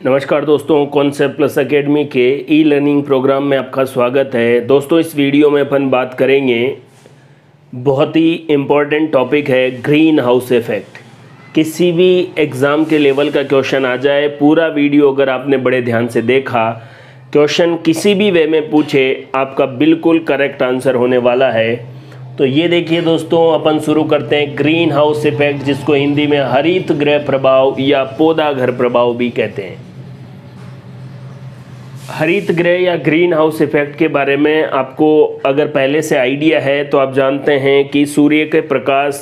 नमस्कार दोस्तों concept plus academy के ई लर्निंग प्रोग्राम में आपका स्वागत है। दोस्तों, इस वीडियो में अपन बात करेंगे, बहुत ही इम्पोर्टेंट टॉपिक है ग्रीन हाउस इफ़ेक्ट किसी भी एग्ज़ाम के लेवल का क्वेश्चन आ जाए, पूरा वीडियो अगर आपने बड़े ध्यान से देखा क्वेश्चन किसी भी वे में पूछे, आपका बिल्कुल करेक्ट आंसर होने वाला है। तो ये देखिए दोस्तों, अपन शुरू करते हैं ग्रीन हाउस इफ़ेक्ट जिसको हिंदी में हरित गृह प्रभाव या पौधा घर प्रभाव भी कहते हैं। हरित गृह या ग्रीन हाउस इफ़ेक्ट के बारे में आपको अगर पहले से आइडिया है तो आप जानते हैं कि सूर्य के प्रकाश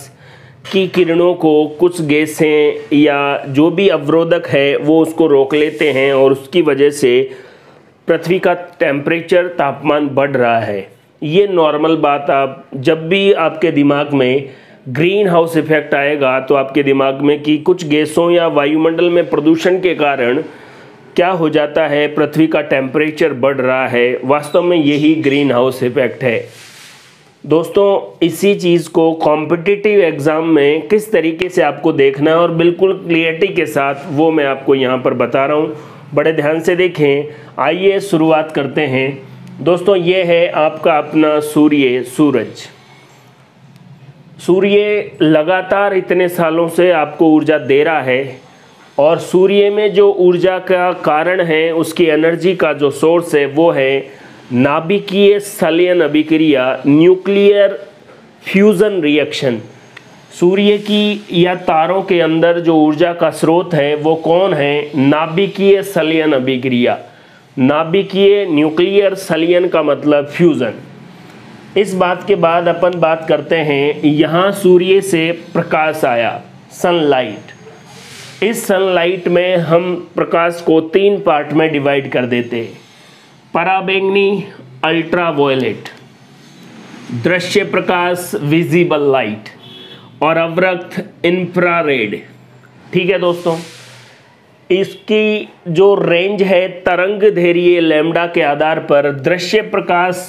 की किरणों को कुछ गैसें या जो भी अवरोधक है, वो उसको रोक लेते हैं और उसकी वजह से पृथ्वी का टेम्परेचर तापमान बढ़ रहा है। ये नॉर्मल बात आप, जब भी आपके दिमाग में ग्रीन हाउस इफ़ेक्ट आएगा तो आपके दिमाग में कि कुछ गैसों या वायुमंडल में प्रदूषण के कारण क्या हो जाता है? पृथ्वी का टेम्परेचर बढ़ रहा है। वास्तव में यही ग्रीन हाउस इफ़ेक्ट है। दोस्तों, इसी चीज़ को कॉम्पिटिटिव एग्ज़ाम में किस तरीके से आपको देखना है और बिल्कुल क्लियरिटी के साथ वो मैं आपको यहाँ पर बता रहा हूँ। बड़े ध्यान से देखें। आइए शुरुआत करते हैं। दोस्तों, ये है आपका अपना सूर्य, सूरज। सूर्य लगातार इतने सालों से आपको ऊर्जा दे रहा है। और सूर्य में जो ऊर्जा का कारण है, उसकी एनर्जी का जो सोर्स है, वो है नाभिकीय सलयन अभिक्रिया न्यूक्लियर फ्यूज़न रिएक्शन सूर्य की या तारों के अंदर जो ऊर्जा का स्रोत है, वो कौन है? नाभिकीय सलयन अभिक्रिया. नाभिकीय न्यूक्लियर सलयन का मतलब फ्यूज़न इस बात के बाद अपन बात करते हैं, यहाँ सूर्य से प्रकाश आया सनलाइट इस सनलाइट में हम प्रकाश को तीन पार्ट में डिवाइड कर देते हैं। पराबैंगनी अल्ट्रा वायलेट दृश्य प्रकाश विजिबल लाइट और अवरक्त इंफ्रारेड ठीक है दोस्तों? इसकी जो रेंज है तरंग धैर्य लेमडा के आधार पर दृश्य प्रकाश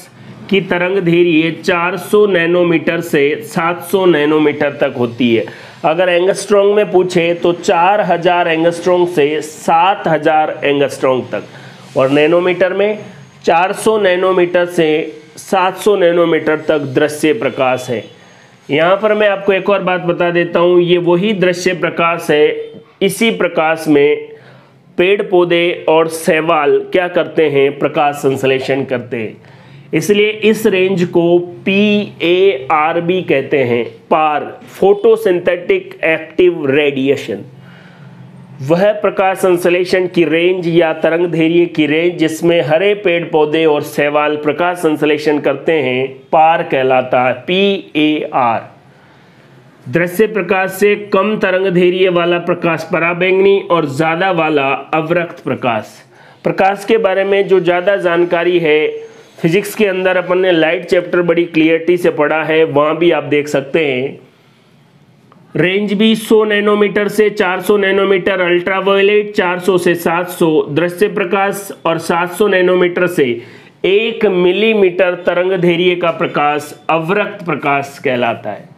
की तरंग धैर्य 400 नैनोमीटर से 700 नैनोमीटर तक होती है। अगर एंगस्ट्रॉन्ग में पूछे तो 4000 एंगस्ट्रॉन्ग से 7000 एंगस्ट्रॉन्ग तक। और नैनोमीटर में 400 नैनोमीटर से 700 नैनोमीटर तक दृश्य प्रकाश है। यहाँ पर मैं आपको एक और बात बता देता हूँ, ये वही दृश्य प्रकाश है, इसी प्रकाश में पेड़ पौधे और शैवाल क्या करते हैं, प्रकाश संश्लेषण करते हैं। इसलिए इस रेंज को पी ए आर बी कहते हैं पार फोटोसिंथेटिक एक्टिव रेडिएशन वह प्रकाश संश्लेषण की रेंज या तरंग धैर्य की रेंज जिसमें हरे पेड़ पौधे और शैवाल प्रकाश संश्लेषण करते हैं पार कहलाता है पी ए आर दृश्य प्रकाश से कम तरंग धैर्य वाला प्रकाश पराबैंगनी और ज़्यादा वाला अवरक्त प्रकाश. प्रकाश के बारे में जो ज़्यादा जानकारी है फिजिक्स के अंदर अपन ने लाइट चैप्टर बड़ी क्लियरिटी से पढ़ा है, वहाँ भी आप देख सकते हैं। रेंज भी 100 नैनोमीटर से 400 नैनोमीटर, अल्ट्रावायलेट 400 से 700 दृश्य प्रकाश और 700 नैनोमीटर से एक मिलीमीटर तरंग धैर्य का प्रकाश, अवरक्त प्रकाश कहलाता है।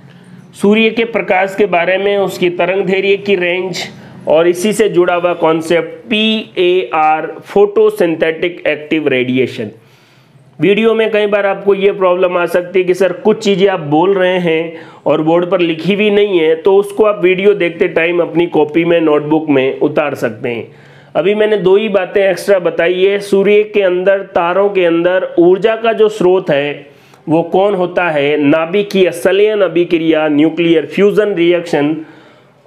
सूर्य के प्रकाश के बारे में, उसकी तरंग धैर्य की रेंज और इसी से जुड़ा हुआ concept P A R photosynthetic active radiation video में कई बार आपको ये प्रॉब्लम आ सकती है कि सर कुछ चीज़ें आप बोल रहे हैं और बोर्ड पर लिखी हुई नहीं है तो उसको आप वीडियो देखते टाइम अपनी कॉपी में नोटबुक में उतार सकते हैं। अभी मैंने दो ही बातें एक्स्ट्रा बताई है। सूर्य के अंदर, तारों के अंदर ऊर्जा का जो स्रोत है, वो कौन होता है? नाभिकीय सलयन अभिक्रिया न्यूक्लियर फ्यूजन रिएक्शन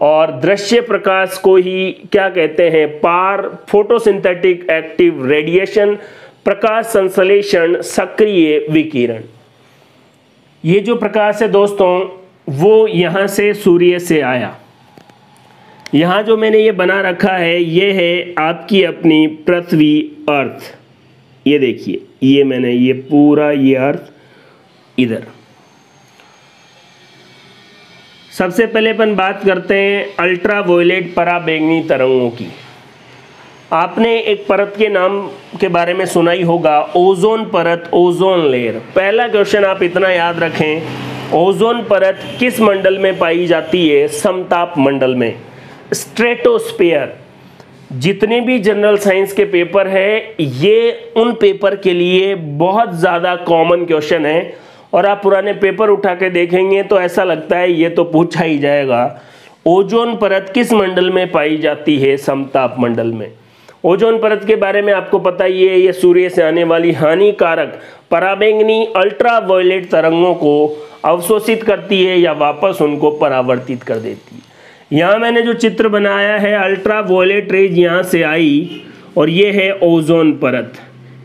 और दृश्य प्रकाश को ही क्या कहते हैं? पार फोटोसिंथेटिक एक्टिव रेडिएशन प्रकाश संश्लेषण सक्रिय विकिरण। ये जो प्रकाश है दोस्तों, वो यहाँ से सूर्य से आया। यहाँ जो मैंने ये बना रखा है, ये है आपकी अपनी पृथ्वी अर्थ। ये देखिए, ये मैंने, ये पूरा ये अर्थ इधर। सबसे पहले अपन बात करते हैं अल्ट्रा वायलेट पराबैंगनी तरंगों की। आपने एक परत के नाम के बारे में सुना ही होगा, ओजोन परत, ओजोन लेयर। पहला क्वेश्चन आप इतना याद रखें, ओजोन परत किस मंडल में पाई जाती है? समताप मंडल में। स्ट्रेटोस्फेयर। जितने भी जनरल साइंस के पेपर है, ये उन पेपर के लिए बहुत ज़्यादा कॉमन क्वेश्चन है। और आप पुराने पेपर उठा के देखेंगे तो ऐसा लगता है ये तो पूछा ही जाएगा। ओजोन परत किस मंडल में पाई जाती है? समताप मंडल में। ओजोन परत के बारे में आपको पता ही है, ये सूर्य से आने वाली हानिकारक पराबैंगनी अल्ट्रा वायलेट तरंगों को अवशोषित करती है या वापस उनको परावर्तित कर देती है। यहाँ मैंने जो चित्र बनाया है अल्ट्रा वोलेट रेज यहाँ से आई और ये है ओजोन परत।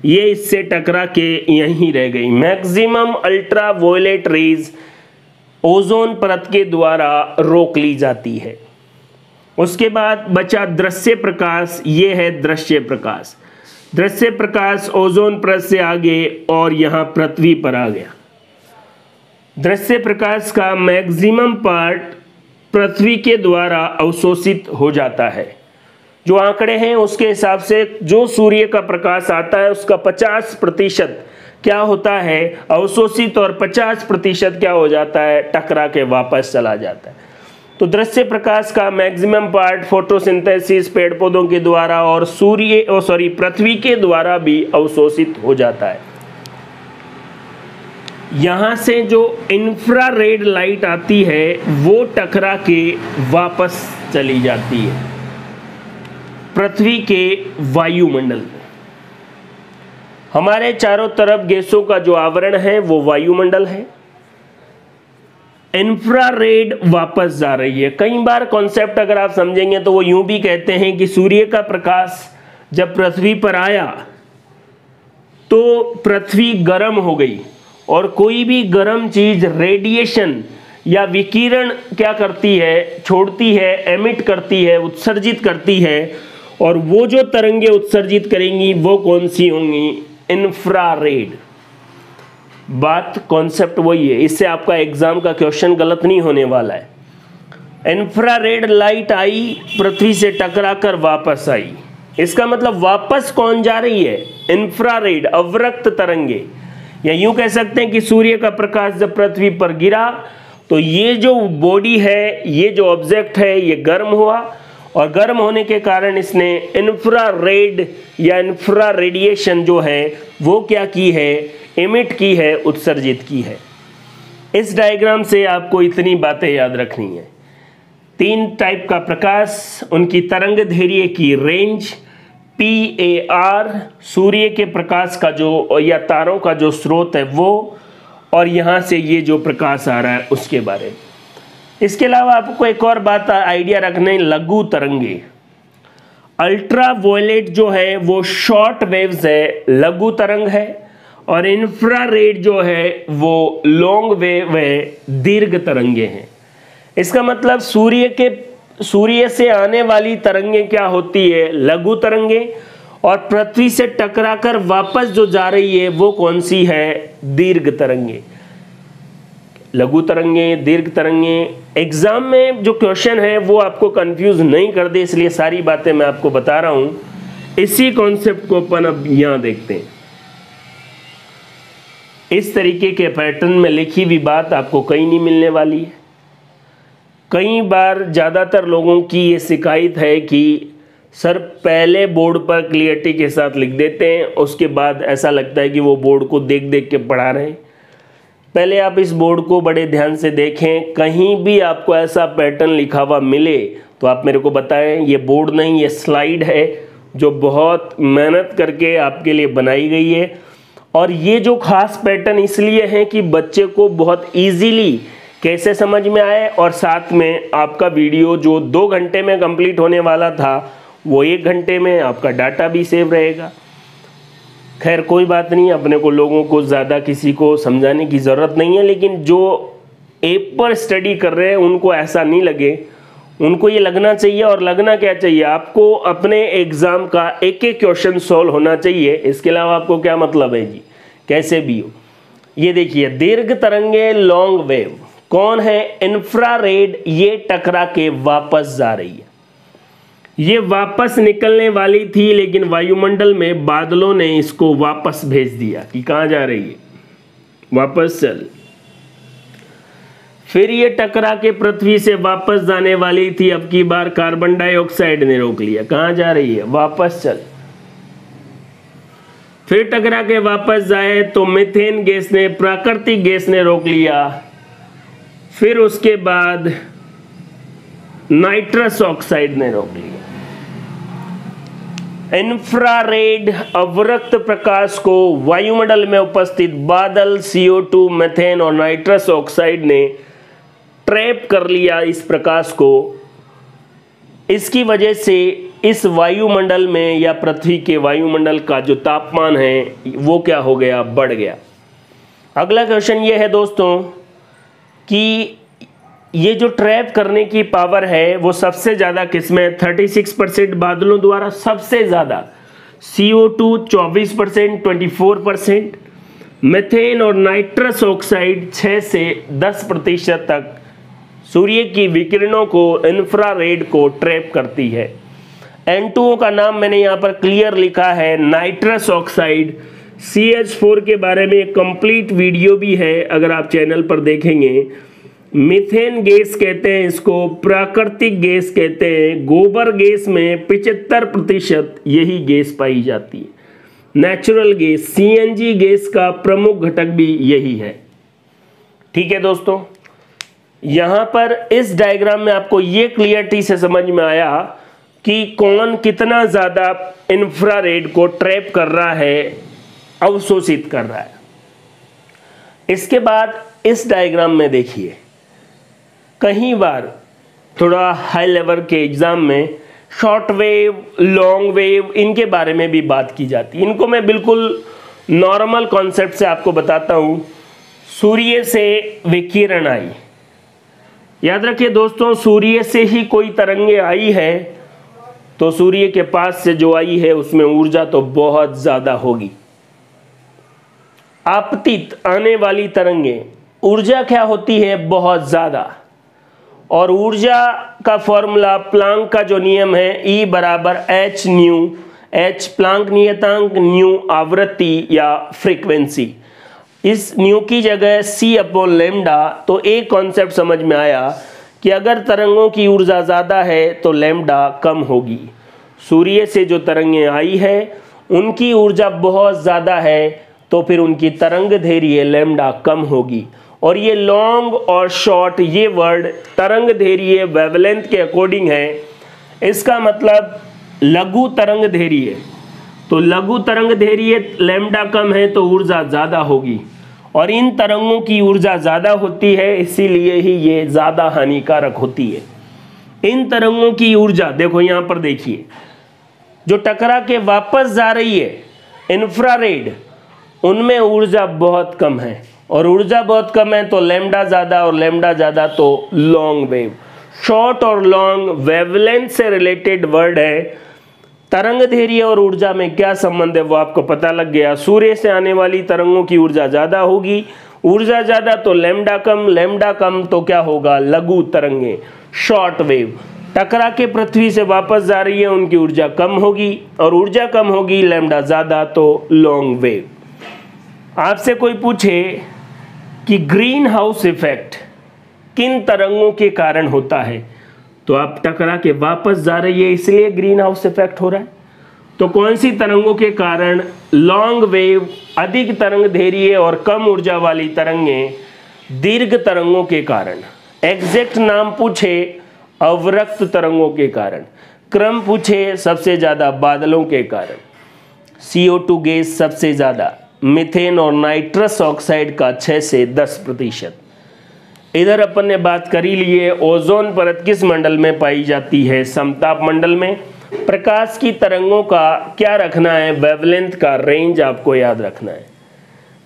ये इससे टकरा के यहीं रह गई। Maximum ultraviolet rays ozone परत के द्वारा रोक ली जाती है। उसके बाद बचा दृश्य प्रकाश, ये है दृश्य प्रकाश। दृश्य प्रकाश ओजोन परत से आगे और यहाँ पृथ्वी पर आ गया। दृश्य प्रकाश का मैक्सिमम पार्ट पृथ्वी के द्वारा अवशोषित हो जाता है। जो आंकड़े हैं, उसके हिसाब से जो सूर्य का प्रकाश आता है, उसका 50 प्रतिशत क्या होता है? अवशोषित और 50 प्रतिशत क्या हो जाता है? टकरा के वापस चला जाता है। तो दृश्य प्रकाश का मैक्सिमम पार्ट फोटोसिंथेसिस पेड़ पौधों के द्वारा और सूर्य और सॉरी पृथ्वी के द्वारा भी अवशोषित हो जाता है। यहाँ से जो इंफ्रारेड लाइट आती है, वो टकरा के वापस चली जाती है। पृथ्वी के वायुमंडल हमारे चारों तरफ़ गैसों का जो आवरण है, वो वायुमंडल है। इंफ्रारेड वापस जा रही है। कई बार कॉन्सेप्ट अगर आप समझेंगे तो वो यूँ भी कहते हैं कि सूर्य का प्रकाश जब पृथ्वी पर आया तो पृथ्वी गर्म हो गई और कोई भी गर्म चीज़ रेडिएशन या विकिरण क्या करती है, छोड़ती है एमिट करती है, उत्सर्जित करती है और वो जो तरंगे उत्सर्जित करेंगी, वो कौन सी होंगी? इंफ्रारेड बात कॉन्सेप्ट वही है। इससे आपका एग्ज़ाम का क्वेश्चन गलत नहीं होने वाला है। इंफ्रारेड लाइट आई, पृथ्वी से टकराकर वापस आई। इसका मतलब वापस कौन जा रही है? इंफ्रारेड अवरक्त तरंगे। या यूँ कह सकते हैं कि सूर्य का प्रकाश जब पृथ्वी पर गिरा तो ये जो बॉडी है, ये जो ऑब्जेक्ट है, ये गर्म हुआ। और गर्म होने के कारण इसने इंफ्रा रेड या इंफ्रा रेडिएशन जो है, वो क्या की है? इमिट की है, उत्सर्जित की है। इस डायग्राम से आपको इतनी बातें याद रखनी है। तीन टाइप का प्रकाश, उनकी तरंग धैर्य की रेंज पी ए आर सूर्य के प्रकाश का जो, या तारों का जो स्रोत है वो, और यहाँ से ये जो प्रकाश आ रहा है उसके बारे में। इसके अलावा आपको एक और बात, आइडिया रखने, लघु तरंगे। अल्ट्रा वोलेट जो है, वो शॉर्ट वेव्स है, लघु तरंग है और इंफ्रारेड जो है, वो लॉन्ग वेव है दीर्घ तरंगे हैं। इसका मतलब सूर्य के, सूर्य से आने वाली तरंगे क्या होती है? लघु तरंगे। और पृथ्वी से टकराकर वापस जो जा रही है, वो कौन सी है? दीर्घ तरंगे। लघु तरंगे, दीर्घ तरंगे। एग्ज़ाम में जो क्वेश्चन है, वो आपको कंफ्यूज नहीं कर दे, इसलिए सारी बातें मैं आपको बता रहा हूँ। इसी कॉन्सेप्ट को अपन अब यहाँ देखते हैं। इस तरीके के पैटर्न में लिखी हुई बात आपको कहीं नहीं मिलने वाली है। कई बार ज़्यादातर लोगों की ये शिकायत है कि सर पहले बोर्ड पर क्लियरिटी के साथ लिख देते हैं, उसके बाद ऐसा लगता है कि वो बोर्ड को देख देख के पढ़ा रहे हैं। पहले आप इस बोर्ड को बड़े ध्यान से देखें, कहीं भी आपको ऐसा पैटर्न लिखा हुआ मिले तो आप मेरे को बताएँ, ये बोर्ड नहीं, ये स्लाइड है, जो बहुत मेहनत करके आपके लिए बनाई गई है। और ये जो खास पैटर्न इसलिए है कि बच्चे को बहुत ईजीली कैसे समझ में आए और साथ में आपका वीडियो जो दो घंटे में कंप्लीट होने वाला था, वो एक घंटे में आपका डाटा भी सेव रहेगा। खैर, कोई बात नहीं, अपने को लोगों को ज़्यादा किसी को समझाने की ज़रूरत नहीं है, लेकिन जो ऐप पर स्टडी कर रहे हैं, उनको ऐसा नहीं लगे। उनको ये लगना चाहिए और लगना क्या चाहिए? आपको अपने एग्ज़ाम का एक एक क्वेश्चन सॉल्व होना चाहिए। इसके अलावा आपको क्या मतलब है जी? कैसे भी हो। ये देखिए, दीर्घ तरंगे लॉन्ग वेव कौन है? इंफ्रारेड ये टकरा के वापस जा रही है। ये वापस निकलने वाली थी, लेकिन वायुमंडल में बादलों ने इसको वापस भेज दिया कि कहाँ जा रही है? वापस चल। फिर ये टकरा के पृथ्वी से वापस जाने वाली थी। अब की बार कार्बन डाइऑक्साइड ने रोक लिया। कहाँ जा रही है? वापस चल। फिर टकरा के वापस जाए तो मिथेन गैस ने, प्राकृतिक गैस ने रोक लिया। फिर उसके बाद नाइट्रस ऑक्साइड ने रोक लिया। इंफ्रारेड अवरक्त प्रकाश को वायुमंडल में उपस्थित बादल CO2 मेथेन और नाइट्रस ऑक्साइड ने ट्रैप कर लिया इस प्रकाश को। इसकी वजह से इस वायुमंडल में या पृथ्वी के वायुमंडल का जो तापमान है, वो क्या हो गया? बढ़ गया। अगला क्वेश्चन ये है दोस्तों कि ये जो ट्रैप करने की पावर है, वो सबसे ज़्यादा किसमें 36 परसेंट बादलों द्वारा सबसे ज़्यादा। CO2 24 percent twenty four percent methane और नाइट्रस ऑक्साइड 6 से 10 प्रतिशत तक सूर्य की विकिरणों को इंफ्रारेड को ट्रैप करती है। N2O का नाम मैंने यहाँ पर क्लियर लिखा है नाइट्रस ऑक्साइड CH4 के बारे में एक कंप्लीट वीडियो भी है, अगर आप चैनल पर देखेंगे। मिथेन गैस कहते हैं इसको, प्राकृतिक गैस कहते हैं। गोबर गैस में पिचहत्तर प्रतिशत यही गैस पाई जाती है। नेचुरल गैस सीएनजी गैस का प्रमुख घटक भी यही है। ठीक है दोस्तों? यहाँ पर इस डायग्राम में आपको यह क्लियरिटी से समझ में आया कि कौन कितना ज़्यादा इंफ्रारेड को ट्रैप कर रहा है, अवशोषित कर रहा है। इसके बाद इस डायग्राम में देखिए, कहीं बार थोड़ा हाई लेवल के एग्ज़ाम में शॉर्ट वेव लॉन्ग वेव इनके बारे में भी बात की जाती है। इनको मैं बिल्कुल नॉर्मल कॉन्सेप्ट से आपको बताता हूँ। सूर्य से विकिरण आई। याद रखिए दोस्तों, सूर्य से ही कोई तरंगे आई है तो सूर्य के पास से जो आई है, उसमें ऊर्जा तो बहुत ज़्यादा होगी। आपतित आने वाली तरंगे, ऊर्जा क्या होती है? बहुत ज़्यादा। और ऊर्जा का फॉर्मूला प्लांक का जो नियम है ई e बराबर एच न्यू एच प्लांक नियतांक न्यू आवृत्ति या फ्रीक्वेंसी। इस न्यू की जगह सी अपॉन लेमडा तो एक कॉन्सेप्ट समझ में आया कि अगर तरंगों की ऊर्जा ज़्यादा है तो लेमडा कम होगी। सूर्य से जो तरंगें आई है, उनकी ऊर्जा बहुत ज़्यादा है तो फिर उनकी तरंग धैर्य लेमडा कम होगी। और ये लॉन्ग और शॉर्ट ये वर्ड तरंग धैर्य वेवलेंथ के अकॉर्डिंग है। इसका मतलब लघु तरंग धैर्य तो लघु तरंग धैर्य लेमडा कम है तो ऊर्जा ज़्यादा होगी। और इन तरंगों की ऊर्जा ज़्यादा होती है, इसीलिए ही ये ज़्यादा हानिकारक होती है। इन तरंगों की ऊर्जा, देखो यहाँ पर देखिए, जो टकरा के वापस जा रही है इंफ्रारेड उनमें ऊर्जा बहुत कम है। और ऊर्जा बहुत कम है तो लेमडा ज़्यादा और लेमडा ज़्यादा तो लॉन्ग वेव शॉर्ट और लॉन्ग वेवलेंथ से रिलेटेड वर्ड है तरंग धैर्य और ऊर्जा में क्या संबंध है वो आपको पता लग गया। सूर्य से आने वाली तरंगों की ऊर्जा ज़्यादा होगी। ऊर्जा ज़्यादा तो लेमडा कम लेमडा कम तो क्या होगा? लघु तरंगे। Short wave. टकरा के पृथ्वी से वापस जा रही है, उनकी ऊर्जा कम होगी और ऊर्जा कम होगी, लेमडा ज़्यादा तो लॉन्ग वेव आपसे कोई पूछे कि ग्रीन हाउस इफ़ेक्ट किन तरंगों के कारण होता है? तो आप टकरा के वापस जा रही है, इसलिए ग्रीन हाउस इफ़ेक्ट हो रहा है। तो कौन सी तरंगों के कारण लॉन्ग वेव अधिक तरंग धैर्य और कम ऊर्जा वाली तरंगे दीर्घ तरंगों के कारण? एग्जैक्ट नाम पूछे, अवरक्त तरंगों के कारण। क्रम पूछे, सबसे ज़्यादा बादलों के कारण। CO2 गैस सबसे ज़्यादा मिथेन और नाइट्रस ऑक्साइड का 6 से 10 प्रतिशत। इधर अपन ने बात करी लिए, ओजोन परत किस मंडल में पाई जाती है? समताप मंडल में। प्रकाश की तरंगों का क्या रखना है? वेवलेंथ का रेंज आपको याद रखना है।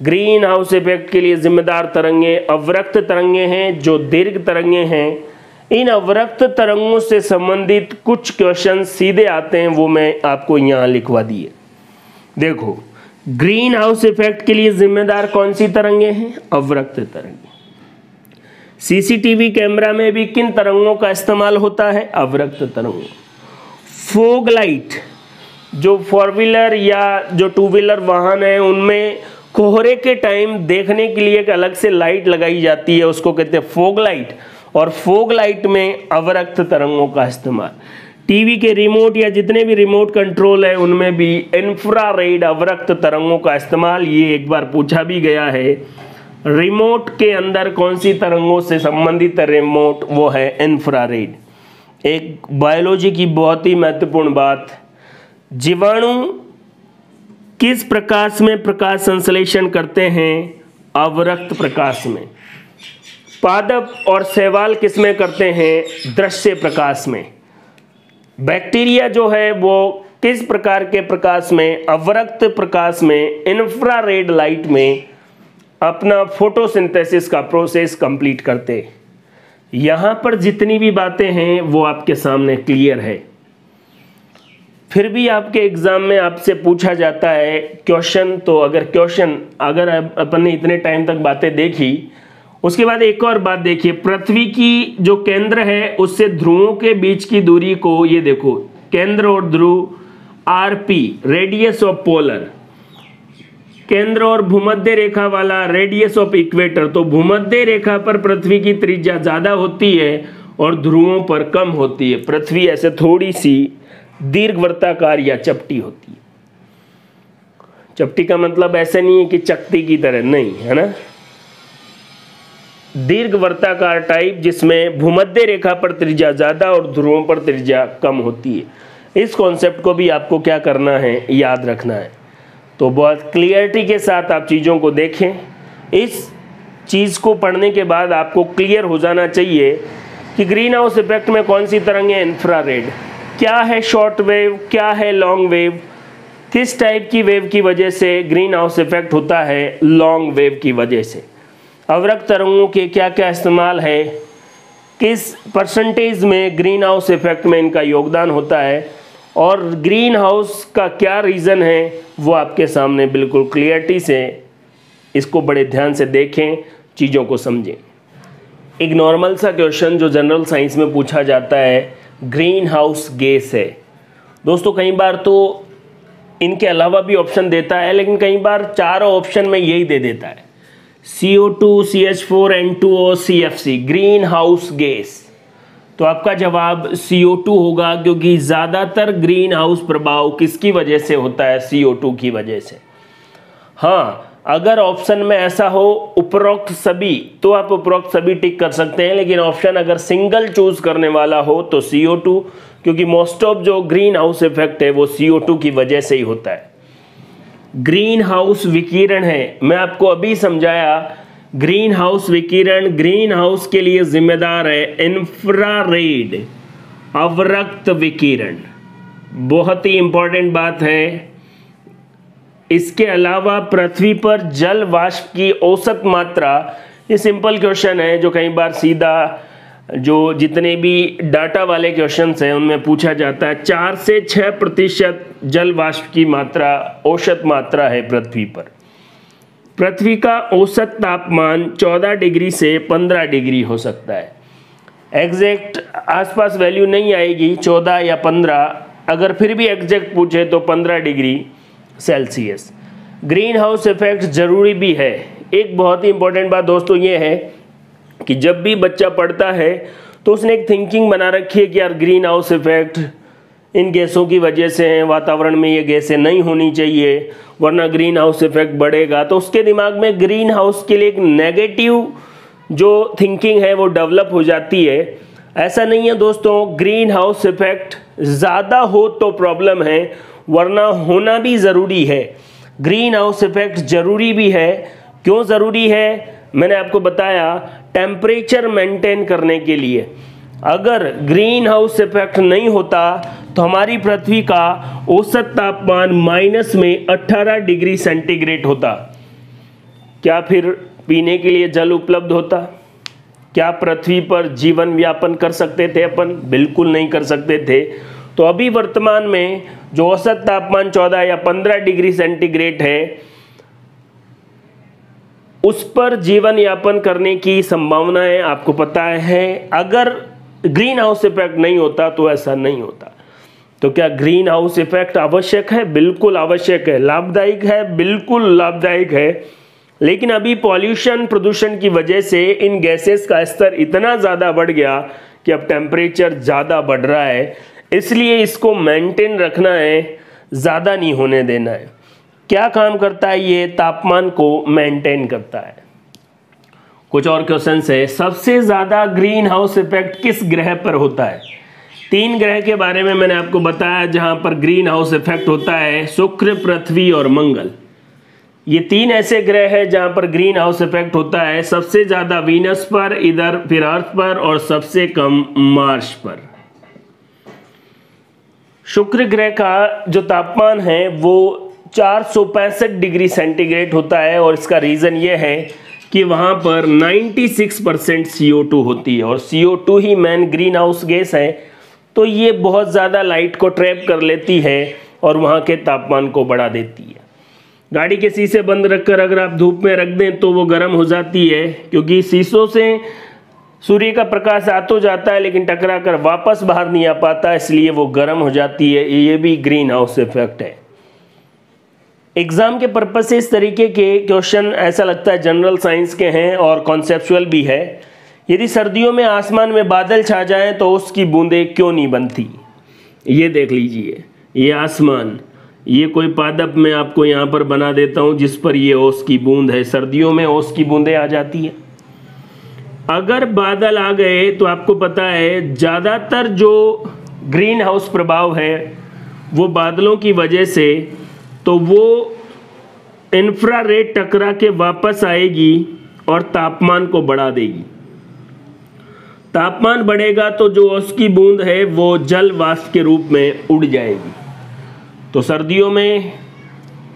ग्रीन हाउस इफ़ेक्ट के लिए जिम्मेदार तरंगे, अवरक्त तरंगे हैं, जो दीर्घ तरंगे हैं। इन अवरक्त तरंगों से संबंधित कुछ क्वेश्चन सीधे आते हैं, वो मैं आपको यहाँ लिखवा दिए। देखो ग्रीन हाउस इफ़ेक्ट के लिए जिम्मेदार कौन सी तरंगे हैं? अवरक्त तरंगे। सीसीटीवी कैमरा में भी किन तरंगों का इस्तेमाल होता है? अवरक्त तरंगों। फोग लाइट, जो फोर व्हीलर या जो टू व्हीलर वाहन है, उनमें कोहरे के टाइम देखने के लिए एक अलग से लाइट लगाई जाती है, उसको कहते हैं फोग लाइट। और फोग लाइट में अवरक्त तरंगों का इस्तेमाल। टीवी के रिमोट या जितने भी रिमोट कंट्रोल है, उनमें भी इंफ्रारेड अवरक्त तरंगों का इस्तेमाल, ये एक बार पूछा भी गया है। रिमोट के अंदर कौन सी तरंगों से संबंधित रिमोट वो है इंफ्रारेड एक बायोलॉजी की बहुत ही महत्वपूर्ण बात, जीवाणु किस प्रकाश में प्रकाश संश्लेषण करते हैं? अवरक्त प्रकाश में। पादप और शैवाल किसमें करते हैं? दृश्य प्रकाश में। बैक्टीरिया जो है वो किस प्रकार के प्रकाश में? अवरक्त प्रकाश में इंफ्रारेड लाइट में अपना फोटोसिंथेसिस का प्रोसेस कंप्लीट करते। यहाँ पर जितनी भी बातें हैं, वो आपके सामने क्लियर है। फिर भी आपके एग्ज़ाम में आपसे पूछा जाता है, क्वेश्चन तो अगर क्वेश्चन, अगर अपन ने इतने टाइम तक बातें देखी, उसके बाद एक और बात देखिए, पृथ्वी की जो केंद्र है, उससे ध्रुवों के बीच की दूरी को ये देखो, केंद्र और ध्रुव R P radius of polar केंद्र और भूमध्य रेखा वाला रेडियस ऑफ़ इक्वेटर तो भूमध्य रेखा पर पृथ्वी की त्रिज्या ज़्यादा होती है और ध्रुवों पर कम होती है। पृथ्वी ऐसे थोड़ी सी दीर्घवर्ताकार या चपटी होती है। चपटी का मतलब ऐसे नहीं है कि चकती की तरह, नहीं, है ना? दीर्घ वर्ताकार टाइप जिसमें भूमध्य रेखा पर त्रिज्या ज़्यादा और ध्रुवों पर त्रिज्या कम होती है। इस कॉन्सेप्ट को भी आपको क्या करना है? याद रखना है। तो बहुत क्लियरिटी के साथ आप चीज़ों को देखें। इस चीज़ को पढ़ने के बाद आपको क्लियर हो जाना चाहिए कि ग्रीन हाउस इफ़ेक्ट में कौन सी तरंग इंफ्रारेड क्या है शॉर्ट वेव क्या है लॉन्ग वेव किस टाइप की वेव की वजह से ग्रीन हाउस इफ़ेक्ट होता है लॉन्ग वेव की वजह से? अवरक तरंगों के क्या क्या इस्तेमाल है? किस परसेंटेज में ग्रीन हाउस इफ़ेक्ट में इनका योगदान होता है? और ग्रीन हाउस का क्या रीज़न है? वो आपके सामने बिल्कुल क्लियरिटी से इसको बड़े ध्यान से देखें, चीज़ों को समझें। एक नॉर्मल सा क्वेश्चन जो जनरल साइंस में पूछा जाता है ग्रीन हाउस गैस है। दोस्तों, कई बार तो इनके अलावा भी ऑप्शन देता है, लेकिन कई बार चारों ऑप्शन में यही दे देता है। C O two C H four N two O C F C greenhouse gas तो आपका जवाब सी ओ टू होगा, क्योंकि ज़्यादातर ग्रीन हाउस प्रभाव किसकी वजह से होता है? सी ओ टू की वजह से। हाँ अगर ऑप्शन में ऐसा हो, उपरोक्त सभी तो आप उपरोक्त सभी टिक कर सकते हैं, लेकिन ऑप्शन अगर सिंगल चूज़ करने वाला हो तो सी ओ टू क्योंकि मोस्ट ऑफ़ जो ग्रीन हाउस इफ़ेक्ट है, वो सी ओ टू की वजह से ही होता है। ग्रीन हाउस विकिरण है। मैं आपको अभी समझाया ग्रीन हाउस विकिरण ग्रीन हाउस के लिए जिम्मेदार है इंफ्रारेड अवरक्त विकिरण। बहुत ही इंपॉर्टेंट बात है। इसके अलावा पृथ्वी पर जल वाष्प की औसत मात्रा, ये सिंपल क्वेश्चन है जो कई बार सीधा, जो जितने भी डाटा वाले क्वेश्चन हैं, उनमें पूछा जाता है। चार से छः प्रतिशत जल वाष्प की मात्रा, औसत मात्रा है पृथ्वी पर। पृथ्वी का औसत तापमान 14 डिग्री से 15 डिग्री हो सकता है। एग्जैक्ट आसपास वैल्यू नहीं आएगी 14 या 15 अगर फिर भी एग्जैक्ट पूछे तो 15 degree Celsius green house effect ज़रूरी भी है। एक बहुत ही इंपॉर्टेंट बात दोस्तों ये है कि जब भी बच्चा पढ़ता है तो उसने एक थिंकिंग बना रखी है कि यार ग्रीन हाउस इफ़ेक्ट इन गैसों की वजह से हैं वातावरण में ये गैसें नहीं होनी चाहिए, वरना ग्रीन हाउस इफ़ेक्ट बढ़ेगा। तो उसके दिमाग में ग्रीन हाउस के लिए एक नेगेटिव जो थिंकिंग है, वो डेवलप हो जाती है। ऐसा नहीं है दोस्तों ग्रीन हाउस इफ़ेक्ट ज़्यादा हो तो प्रॉब्लम है, वरना होना भी ज़रूरी है। ग्रीन हाउस इफ़ेक्ट ज़रूरी भी है। क्यों ज़रूरी है? मैंने आपको बताया टेम्परेचर मेंटेन करने के लिए। अगर ग्रीन हाउस इफ़ेक्ट नहीं होता तो हमारी पृथ्वी का औसत तापमान माइनस में 18 डिग्री सेंटीग्रेड होता। क्या फिर पीने के लिए जल उपलब्ध होता? क्या पृथ्वी पर जीवन व्यापन कर सकते थे अपन? बिल्कुल नहीं कर सकते थे। तो अभी वर्तमान में जो औसत तापमान 14 या 15 डिग्री सेंटीग्रेड है, उस पर जीवन यापन करने की संभावनाएँ आपको पता है। अगर ग्रीन हाउस इफ़ेक्ट नहीं होता तो ऐसा नहीं होता। तो क्या ग्रीन हाउस इफ़ेक्ट आवश्यक है? बिल्कुल आवश्यक है। लाभदायक है? बिल्कुल लाभदायक है। लेकिन अभी पॉल्यूशन, प्रदूषण की वजह से इन गैसेस का स्तर इतना ज़्यादा बढ़ गया कि अब टेम्परेचर ज़्यादा बढ़ रहा है। इसलिए इसको मेंटेन रखना है, ज़्यादा नहीं होने देना है। क्या काम करता है ये? तापमान को मेंटेन करता है। कुछ और क्वेश्चन है। सबसे ज़्यादा ग्रीन हाउस इफ़ेक्ट किस ग्रह पर होता है? तीन ग्रह के बारे में मैंने आपको बताया जहाँ पर ग्रीन हाउस इफ़ेक्ट होता है, शुक्र, पृथ्वी और मंगल। ये तीन ऐसे ग्रह हैं जहाँ पर ग्रीन हाउस इफ़ेक्ट होता है। सबसे ज़्यादा वीनस पर, इधर फिर अर्थ पर और सबसे कम मार्स पर। शुक्र ग्रह का जो तापमान है, वो चार सौ पैंसठ डिग्री सेंटीग्रेड होता है और इसका रीज़न ये है कि वहाँ पर 96 परसेंट सी होती है और सी ही मैन ग्रीन हाउस गैस है तो ये बहुत ज़्यादा लाइट को ट्रैप कर लेती है और वहाँ के तापमान को बढ़ा देती है। गाड़ी के शीशे बंद रखकर अगर आप धूप में रख दें तो वो गर्म हो जाती है, क्योंकि शीशों से सूर्य का प्रकाश आ तो जाता है, लेकिन टकरा कर वापस बाहर नहीं आ पाता, इसलिए वो गर्म हो जाती है। ये भी ग्रीन हाउस इफ़ेक्ट है। एग्ज़ाम के पर्पज से इस तरीके के क्वेश्चन ऐसा लगता है जनरल साइंस के हैं और कॉन्सेप्चुअल भी है। यदि सर्दियों में आसमान में बादल छा जाएँ तो उसकी बूंदें क्यों नहीं बनती? ये देख लीजिए, ये आसमान, ये कोई पादप मैं आपको यहाँ पर बना देता हूँ जिस पर ये ओस की बूंद है। सर्दियों में ओस की बूंदें आ जाती हैं। अगर बादल आ गए तो आपको पता है ज़्यादातर जो ग्रीन हाउस प्रभाव है, वो बादलों की वजह से तो वो इंफ्रारेड टकरा के वापस आएगी और तापमान को बढ़ा देगी। तापमान बढ़ेगा तो जो उसकी बूंद है, वो जल वाष्प के रूप में उड़ जाएगी। तो सर्दियों में,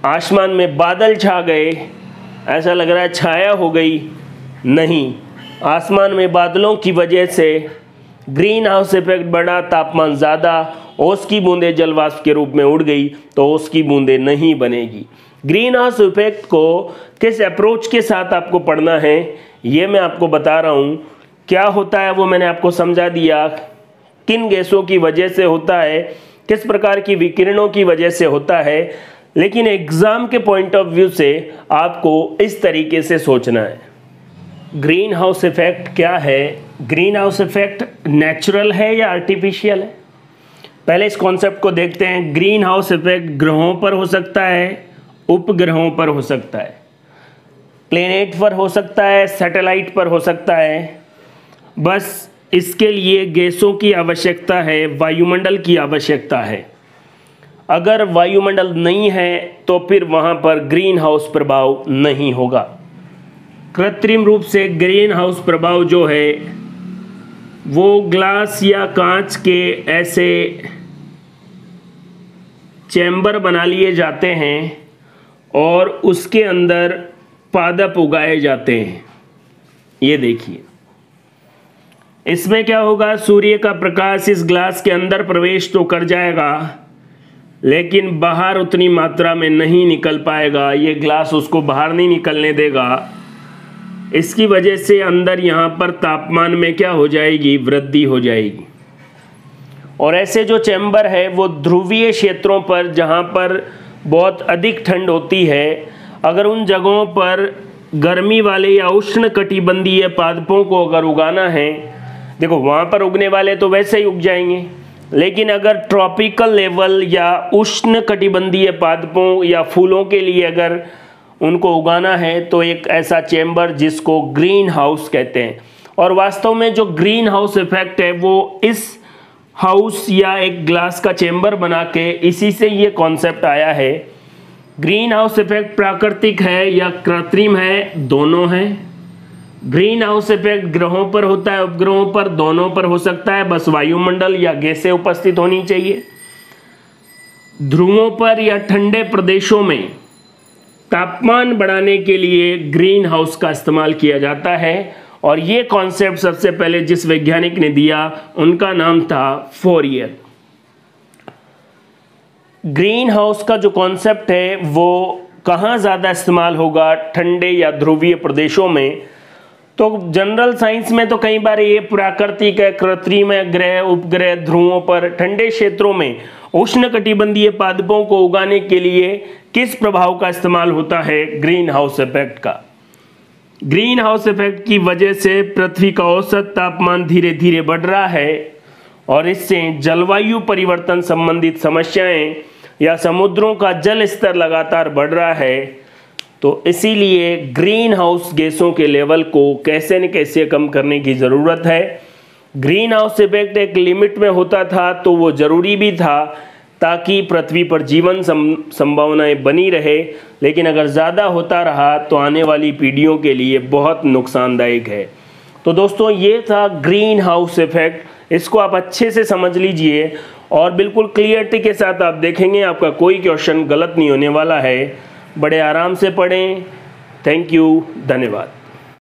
आसमान में बादल छा गए, ऐसा लग रहा है छाया हो गई। नहीं, आसमान में बादलों की वजह से ग्रीन हाउस इफ़ेक्ट बढ़ा तापमान ज़्यादा ओस की बूंदें जल वाष्प के रूप में उड़ गई तो ओस की बूंदें नहीं बनेगी। ग्रीन हाउस इफ़ेक्ट को किस अप्रोच के साथ आपको पढ़ना है, ये मैं आपको बता रहा हूँ। क्या होता है वो मैंने आपको समझा दिया। किन गैसों की वजह से होता है, किस प्रकार की विकिरणों की वजह से होता है, लेकिन एग्ज़ाम के पॉइंट ऑफ़ व्यू से आपको इस तरीके से सोचना है। ग्रीन हाउस इफ़ेक्ट क्या है? ग्रीन हाउस इफ़ेक्ट नेचुरल है या आर्टिफिशियल है? पहले इस कॉन्सेप्ट को देखते हैं। ग्रीन हाउस इफ़ेक्ट ग्रहों पर हो सकता है, उपग्रहों पर हो सकता है। प्लेनेट पर हो सकता है, सैटेलाइट पर हो सकता है। बस इसके लिए गैसों की आवश्यकता है, वायुमंडल की आवश्यकता है। अगर वायुमंडल नहीं है तो फिर वहाँ पर ग्रीन हाउस प्रभाव नहीं होगा। कृत्रिम रूप से ग्रीन हाउस प्रभाव जो है वो ग्लास या कांच के ऐसे चैम्बर बना लिए जाते हैं और उसके अंदर पादप उगाए जाते हैं। ये देखिए। इसमें क्या होगा? सूर्य का प्रकाश इस ग्लास के अंदर प्रवेश तो कर जाएगा, लेकिन बाहर उतनी मात्रा में नहीं निकल पाएगा। ये ग्लास उसको बाहर नहीं निकलने देगा। इसकी वजह से अंदर यहाँ पर तापमान में क्या हो जाएगी? वृद्धि हो जाएगी। और ऐसे जो चैम्बर है, वो ध्रुवीय क्षेत्रों पर, जहाँ पर बहुत अधिक ठंड होती है, अगर उन जगहों पर गर्मी वाले या उष्ण कटिबंधीय पादपों को अगर उगाना है, देखो, वहाँ पर उगने वाले तो वैसे ही उग जाएँगे, लेकिन अगर ट्रॉपिकल लेवल या उष्ण कटिबंधीय पादपों या फूलों के लिए अगर उनको उगाना है तो एक ऐसा चैम्बर जिसको ग्रीन हाउस कहते हैं। और वास्तव में जो ग्रीन हाउस इफ़ेक्ट है, वो इस हाउस या एक ग्लास का चैम्बर बना के इसी से ये कॉन्सेप्ट आया है। ग्रीन हाउस इफ़ेक्ट प्राकृतिक है या कृत्रिम है, दोनों हैं। ग्रीन हाउस इफ़ेक्ट ग्रहों पर होता है, उपग्रहों पर दोनों पर हो सकता है, बस वायुमंडल या गैसें उपस्थित होनी चाहिए। ध्रुवों पर या ठंडे प्रदेशों में तापमान बढ़ाने के लिए ग्रीन हाउस का इस्तेमाल किया जाता है। और ये कॉन्सेप्ट सबसे पहले जिस वैज्ञानिक ने दिया, उनका नाम था फोरियर ग्रीन हाउस का जो कॉन्सेप्ट है, वो कहाँ ज़्यादा इस्तेमाल होगा, ठंडे या ध्रुवीय प्रदेशों में? तो जनरल साइंस में तो कई बार ये प्राकृतिक है, कृत्रिम ग्रह, उपग्रह, ध्रुवों पर ठंडे क्षेत्रों में उष्ण कटिबंधीय पादपों को उगाने के लिए किस प्रभाव का इस्तेमाल होता है ग्रीन हाउस इफ़ेक्ट का? ग्रीन हाउस इफ़ेक्ट की वजह से पृथ्वी का औसत तापमान धीरे धीरे बढ़ रहा है और इससे जलवायु परिवर्तन संबंधित समस्याएँ या समुद्रों का जल स्तर लगातार बढ़ रहा है। तो इसीलिए ग्रीन हाउस गैसों के लेवल को कैसे न कैसे कम करने की ज़रूरत है। ग्रीन हाउस इफ़ेक्ट एक लिमिट में होता था तो वो ज़रूरी भी था ताकि पृथ्वी पर जीवन संभावनाएँ बनी रहे। लेकिन अगर ज़्यादा होता रहा तो आने वाली पीढ़ियों के लिए बहुत नुकसानदायक है। तो दोस्तों, ये था ग्रीन हाउस इफ़ेक्ट। इसको आप अच्छे से समझ लीजिए और बिल्कुल क्लियरिटी के साथ आप देखेंगे, आपका कोई क्वेश्चन गलत नहीं होने वाला है। बड़े आराम से पढ़ें। थैंक यू, धन्यवाद।